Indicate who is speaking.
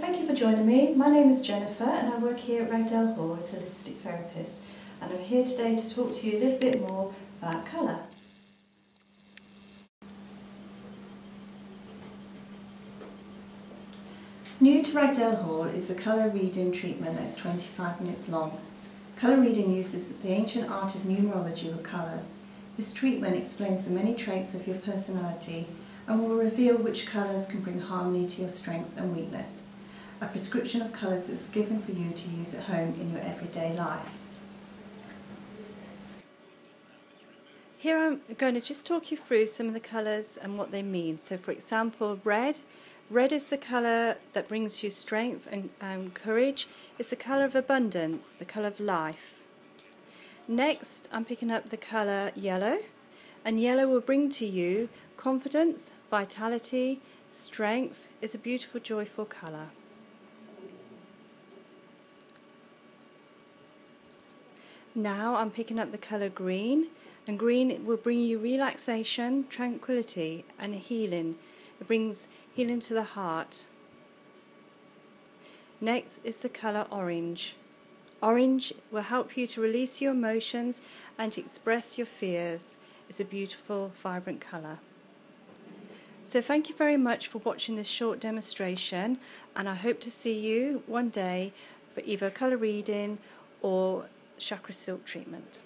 Speaker 1: Thank you for joining me. My name is Jenifer and I work here at Ragdale Hall as a holistic therapist and I'm here today to talk to you a little bit more about colour. New to Ragdale Hall is the colour reading treatment that is 25 minutes long. Colour reading uses the ancient art of numerology with colours. This treatment explains the many traits of your personality and will reveal which colours can bring harmony to your strengths and weakness. A prescription of colours that's given for you to use at home in your everyday life. Here I'm going to just talk you through some of the colours and what they mean. So for example, red. Red is the colour that brings you strength and, and courage. It's the colour of abundance, the colour of life. Next, I'm picking up the colour yellow and yellow will bring to you confidence, vitality, strength. It's a beautiful, joyful colour. Now I'm picking up the colour green and green will bring you relaxation, tranquility and healing. It brings healing to the heart. Next is the colour orange. Orange will help you to release your emotions and to express your fears. It's a beautiful, vibrant colour. So thank you very much for watching this short demonstration and I hope to see you one day for either colour reading or chakra silk treatment.